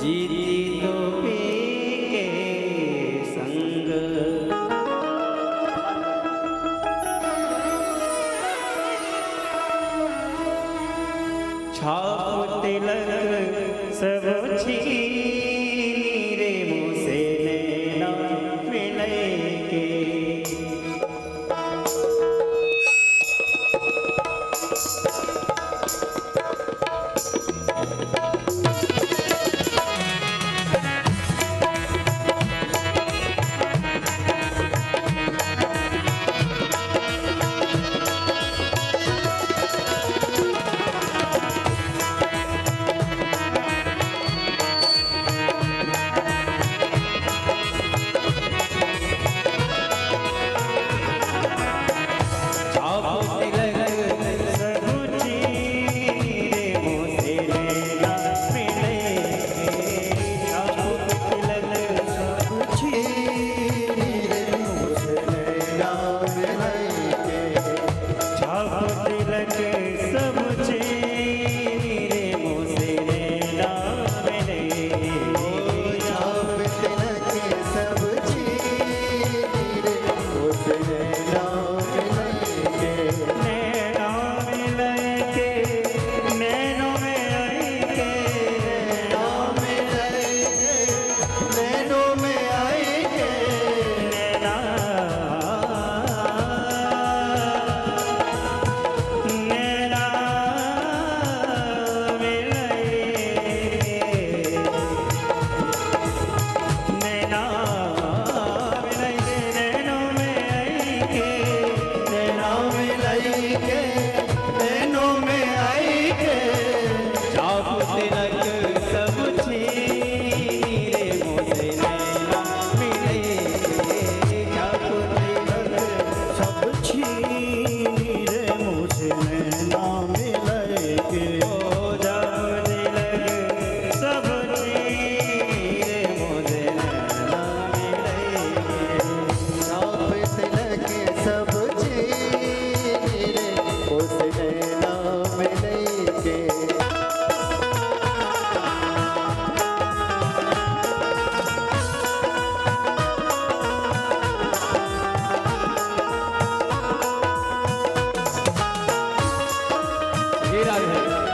जीती तो ये राज है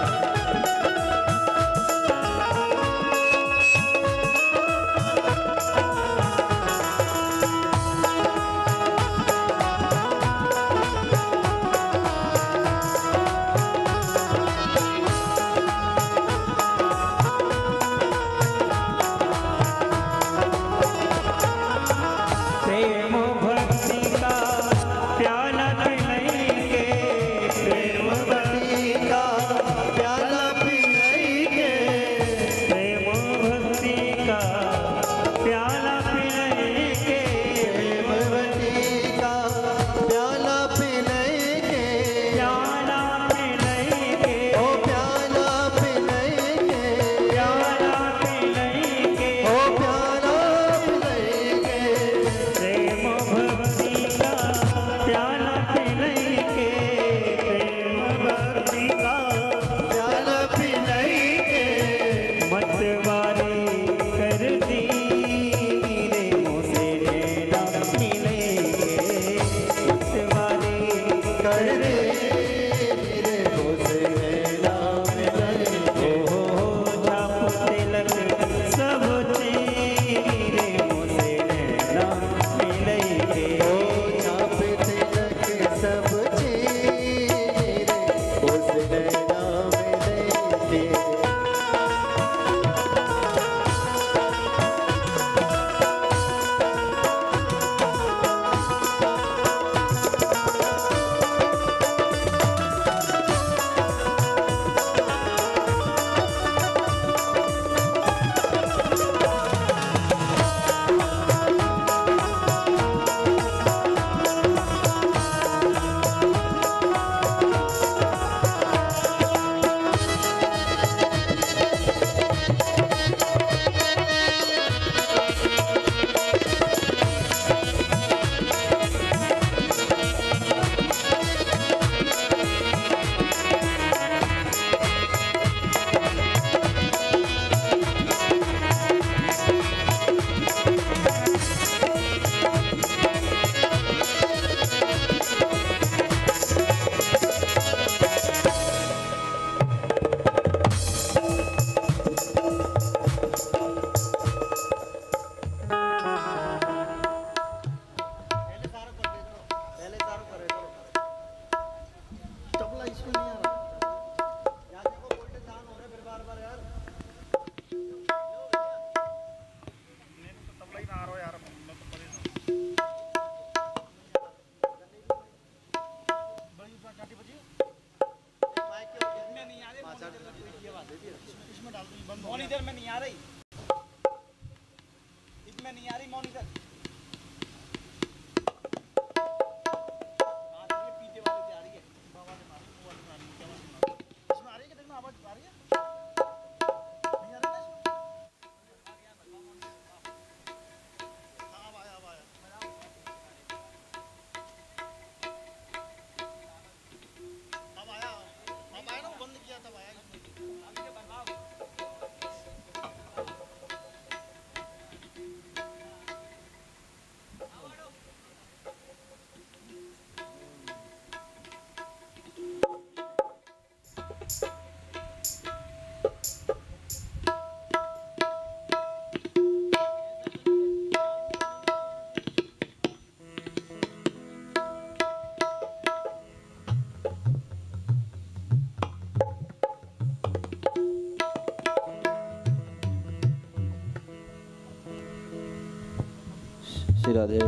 राधे,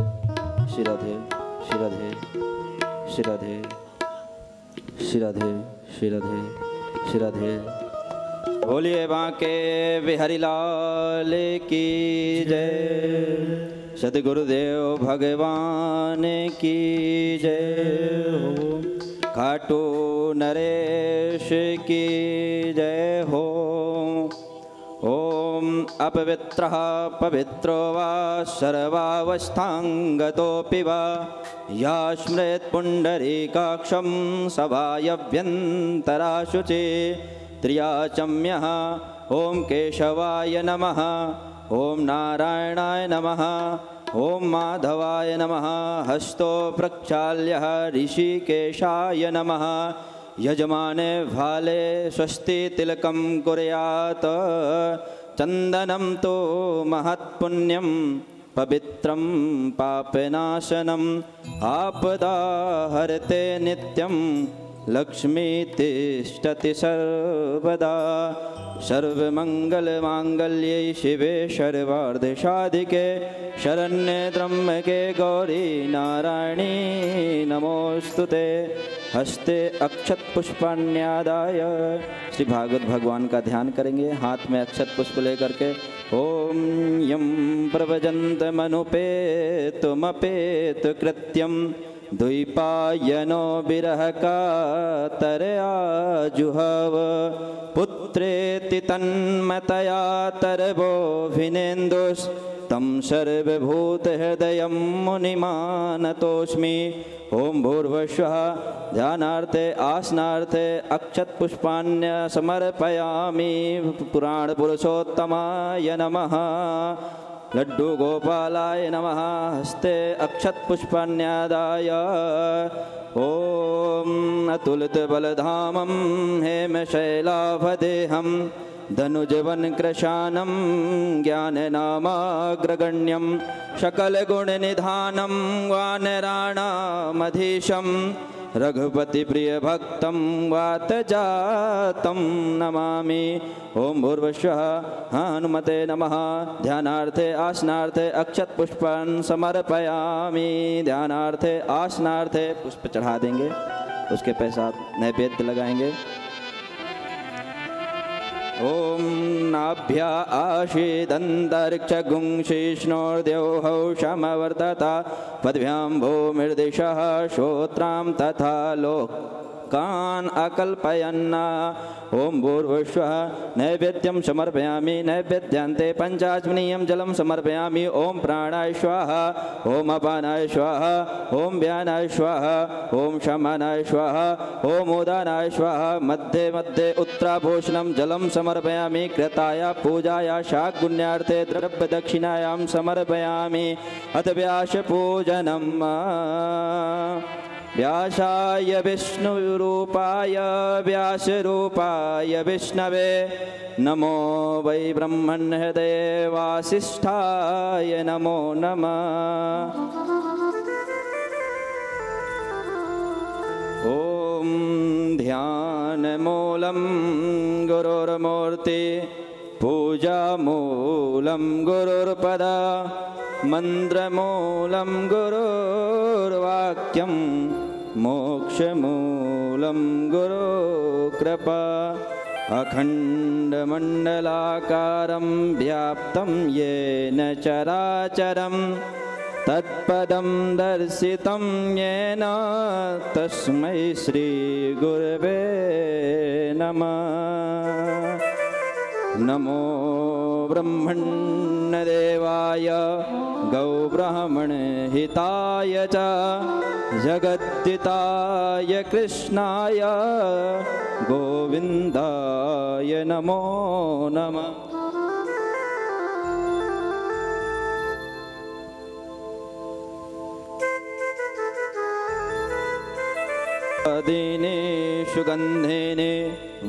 श्री राधे श्री राधे श्री राधे श्री राधे श्री राधे श्री राधे। बोलिए बांके बिहारी लाल की जय। सदगुरुदेव भगवान की जय। हो खाटू नरेश की जय हो। अपवित्रः पवित्रो वा सर्वावस्थाङ्गतोऽपि वा। या स्मृत्पुण्डरीकाक्षं सवायव्यन्तराशुचे त्रियाचम्यः ॐ केशवाय नमः, ॐ नारायणाय नमः, ॐ माधवाय नमः हस्तो प्रक्षाल्यः ऋषिकेशाय नमः। यजमाने भाले स्वस्ति तिलकं कुर्यात्। चन्दनं तु महत्पुण्यं पवित्रं पापनाशनम् आपदा हरते नित्यं लक्ष्मी तिष्ठति सर्वदा। सर्वमङ्गलमाङ्गल्ये शिवे सर्वार्धसाधिके शरण्ये त्र्यम्बके गौरी नारायणी नमोऽस्तु ते। हस्ते अक्षत पुष्पाण्यादाय श्री भागवत भगवान का ध्यान करेंगे। हाथ में अक्षत पुष्प लेकर के। ओम यम प्रवजंत मनुपेतुमपेत कृत्यम द्वैपायनो विरह का तरया जुहव पुत्रेति तन्मतया तरवोभिनेन्दुस् तं सर्वभूतहृदयं मुनिमानतोऽस्मि। ॐ भूर्भुवः ध्यानार्थे, आसनार्थे, अक्षतपुष्पाण्य समर्पयामि। पुराणपुरुषोत्तमाय नमः। लड्डू गोपालाय नमः। हस्ते अक्षतपुष्पाण्यादाय ॐ अतुलितबलधामं हेमशैलाभदेहं धनुजवनकृशानं ज्ञाननामाग्रगण्यं सकलगुणनिधानं भक्त वात जा नमा ओम भूर्वश्वः, हनुमते नम। ध्यानार्थे आसनार्थे अक्षतपुष्पान् समर्पयामि। ध्यानार्थे आसनार्थे पुष्प चढ़ा देंगे। उसके पैसा नैवेद्य लगाएँगे। ॐ नाभ्या आशीदन्तरिक्षगुंशिष्णोर्द्यौः समवर्तता पद्भ्यां भूमिर्दिशः श्रोत्रां तथा लोकान् अकल्पयन्ना। ॐ भूर्भुवः नैवेद्यं समर्पयामि, नैवेद्यान्ते पञ्चास्मनीयं जलं समर्पयामि, ॐ प्राणाय स्वाहा, ॐ अपानाय स्वाहा, ॐ व्यानाय स्वाहा, ॐ शमनाय स्वाहा, ॐ उदानाय स्वाहा, मध्ये मध्ये उत्तराभूषणं जलं समर्पयामि, कृताय पूजाय शाकुण्यार्थे द्रव्यदक्षिणायां समर्पयामि अथ व्यासपूजनम्। व्यासाय विष्णुरूपाय, व्यासरूपाय विष्णवे नमो वै ब्रह्मण्हृदये वासिष्ठाय नमो नमः। ॐ ध्यानमूलं गुरुर्मूर्ति, पूजामूलं गुरुर्पद मन्त्रमूलं गुरुर्वाक्यं मोक्षमूलं गुरुकृपा अखण्डमण्डलाकारं व्याप्तं येन चराचरं तत्पदं दर्शितं येन तस्मै श्रीगुरवे नमः। नमो ब्रह्मण्यदेवाय गौब्राह्मणहिताय च जगद्दिताय कृष्णाय गोविन्दाय नमो नमः। दीने सुगन्धेने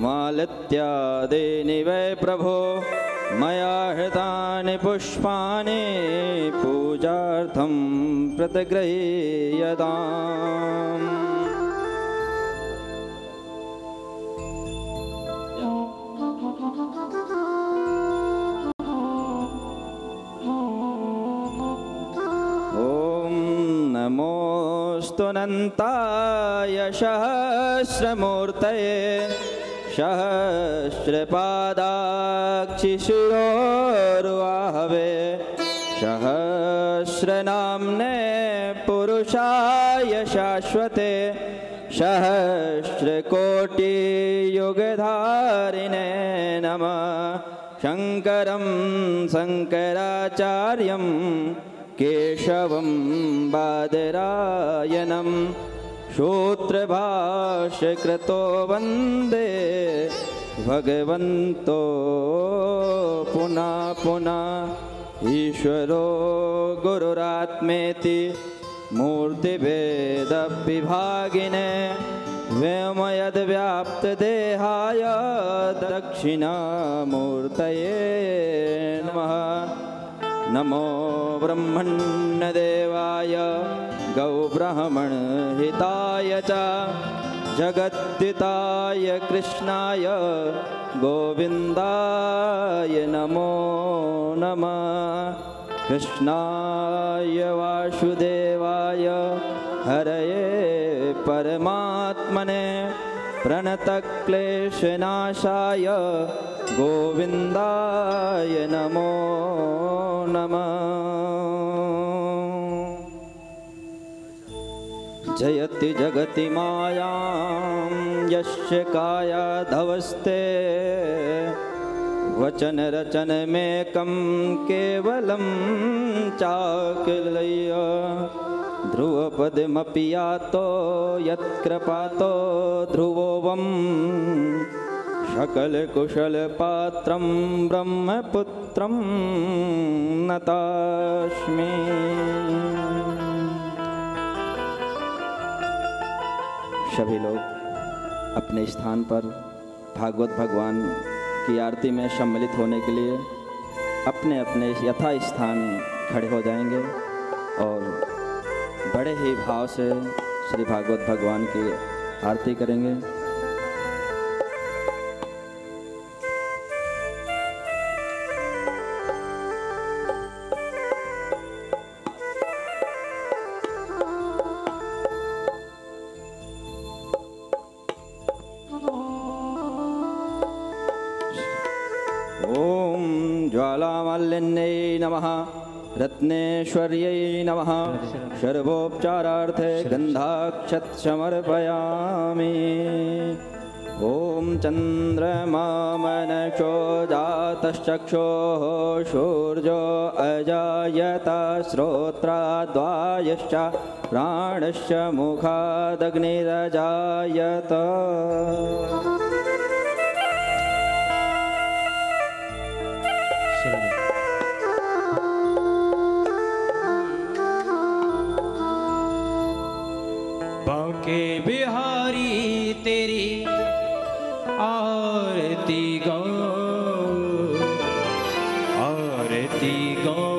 मालत्यादेनि वै प्रभो। मया हृतानि पुष्पाणि पूजार्थं प्रतिगृह्यताम्। ॐ नमोऽस्तुनन्ताय सहस्रमूर्तये सहस्रपादाक्षिशिरोर्वाहवे। सहस्रनाम्ने पुरुषाय शाश्वते। सहस्रकोटियुगधारिणे नमः। शङ्करं शङ्कराचार्यं केशवं बादरायणं श्रोत्रभाष्यकृतो वंदे। भगवन्तो पुनः पुनः। ईश्वरो गुरुरात्मेति मूर्तिभेदविभागिने। व्योमयद्व्याप्तदेहाय दक्षिणामूर्तये नमः। नमो ब्रह्मण्यदेवाय गौब्राह्मणहिताय च। जगद्दिताय कृष्णाय गोविन्दाय नमो नमः। कृष्णाय वासुदेवाय हरये परमात्मने प्रणतक्लेशनाशाय गोविन्दाय नमो नमः। जयति जगति मायां यस्य कायाधवस्ते। वचनरचनमेकं केवलं चाकिलय्य ध्रुवपदमपि यातो, यत्कृपातो ध्रुवोवं सकलकुशलपात्रं ब्रह्मपुत्रं नतास्मि। सभी लोग अपने स्थान पर भागवत भगवान की आरती में सम्मिलित होने के लिए अपने अपने यथा स्थान खड़े हो जाएँगे और बड़े ही भाव से श्री भागवत भगवान की आरती करेंगे। ज्वालामालिन्यै नमः, रत्नेश्वर्यै नमः। सर्वोपचारार्थे गन्धाक्षत् समर्पयामि ॐ चन्द्रमामनशो जातश्चक्षोः सूर्यो अजायत श्रोत्राद्वायश्च प्राणश्च मुखादग्निरजायत। आरती गाऊं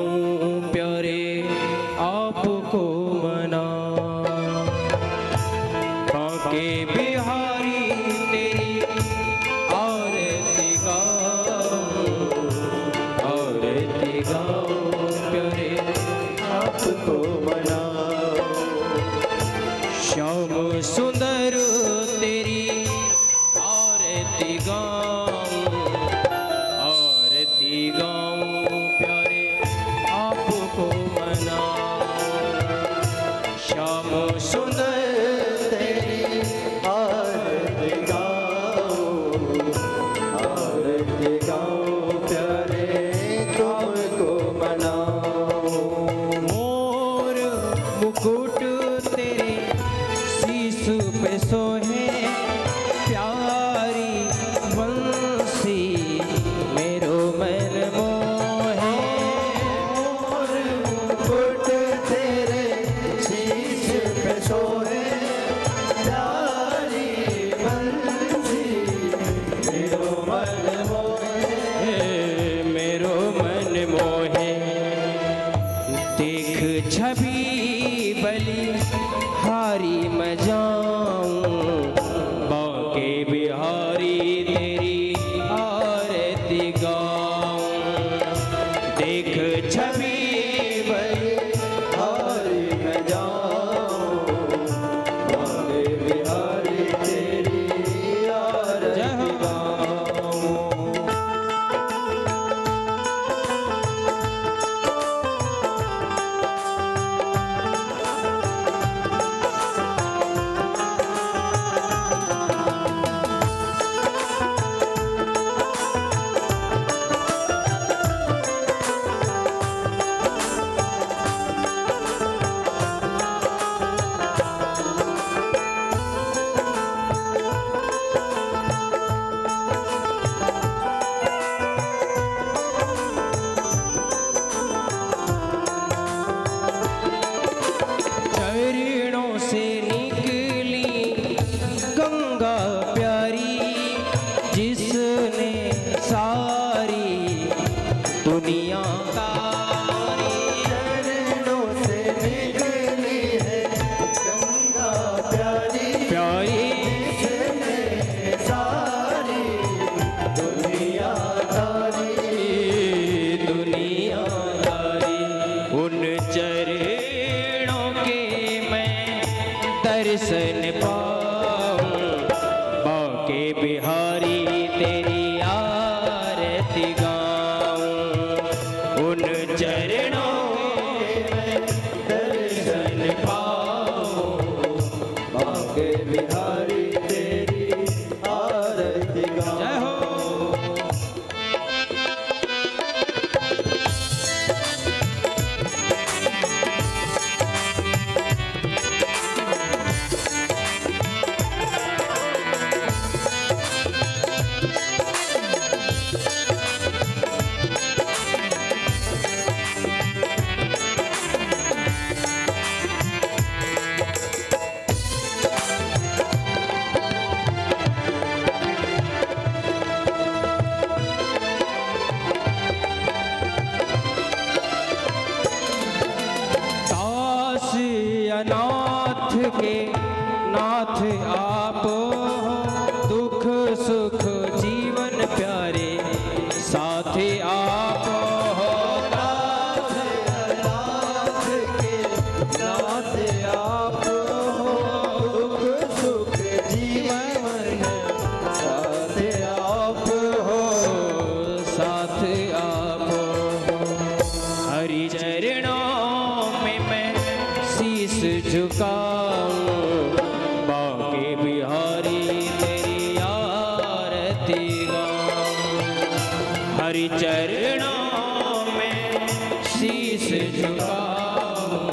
शीश झुकाऊं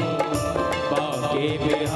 बाके बिहारी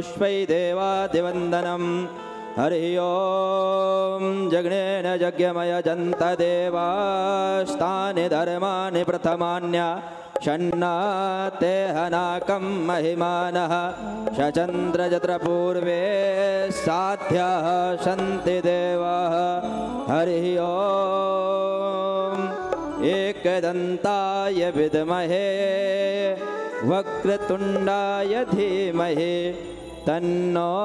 पुष्पै देवादिवन्दनं हरिः ॐ जग्नेन यज्ञमयजन्तदेवास्तानि धर्माणि प्रथमान्य। षण्णाते हनाकं महिमानः। शचन्द्रजत्रपूर्वे साध्यः सन्ति देवाः। हरिः ॐ एकदन्ताय विद्महे। वक्रतुण्डाय धीमहि। तन्नो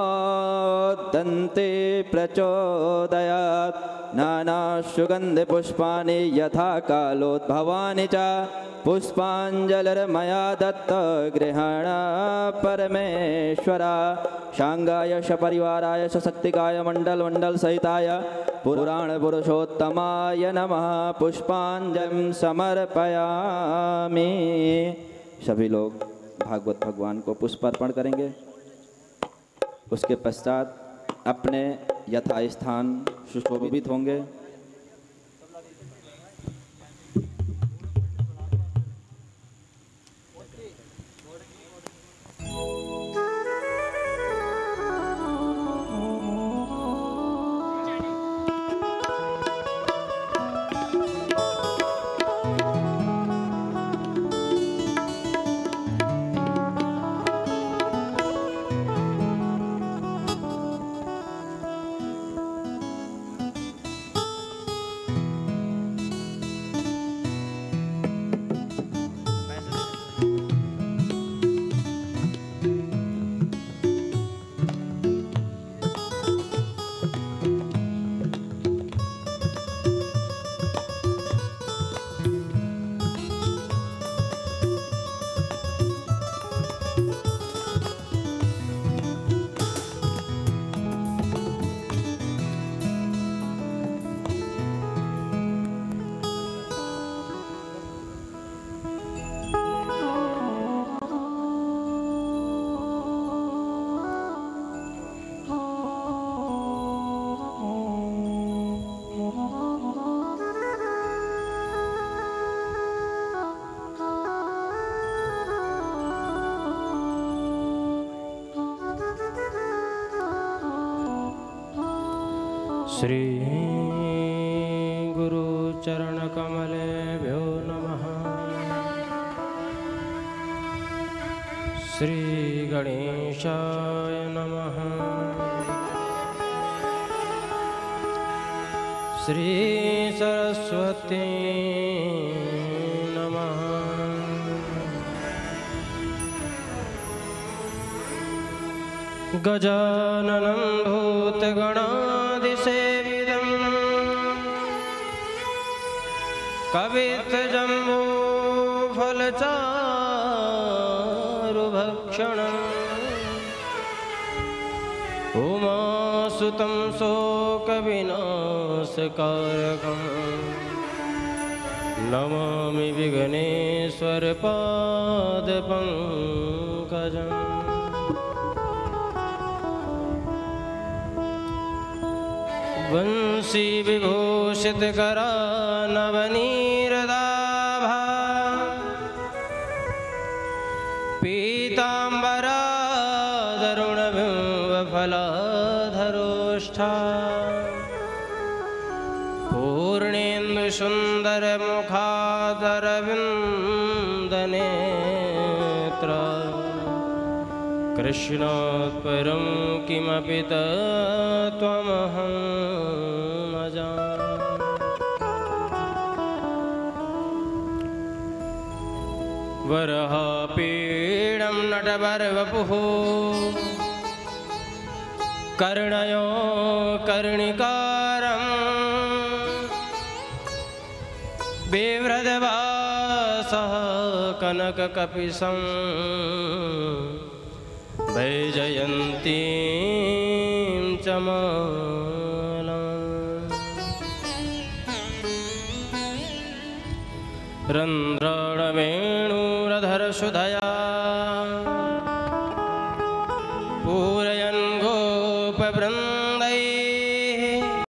दन्ति प्रचोदयात्। नानासुगन्धिपुष्पाणि यथा कालोद्भवानि च। पुष्पाञ्जलिर्मया दत्त गृहण परमेश्वरा। शाङ्गाय सपरिवाराय सशक्तिकाय मण्डलमण्डलसहिताय पुराणपुरुषोत्तमाय नमः। पुष्पाञ्जलिं समर्पयामि। सभी लोग भागवत भगवान को पुष्प अर्पण करेंगे। उसके पश्चात अपने यथास्थान सुशोभित होंगे। श्री गुरुचरणकमलेभ्यो नमः। श्रीगणेशाय नमः। श्री सरस्वती नमः। गजाननं भूतगणादिसेविदम् कवित्तजम्बूफलचारुभक्षणम् उमासुतं शोकविनाशकारकम् नमामि विघ्नेश्वरपादपङ्कजम् वंशी विभूषितकरा नवनीरदाभा पूर्णेन्दुसुन्दरमुखादरविन्दनेत्र कृष्णात् परं किमपि तत्त्वमहं न जाने। वरहापीडं नटवर्वपुः कर्णयो कर्णिकारम् सह कनककपिशं वैजयन्तीं च मान रन्ध्र